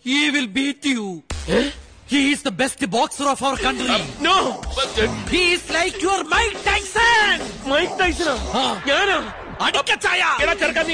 he will beat you. Eh? He is the best boxer of our country. Um, no, but uh, He is like your Mike Tyson. Mike Tyson? ഞാനാ അടിക്കച്ചായ ചെറുക്കാൻ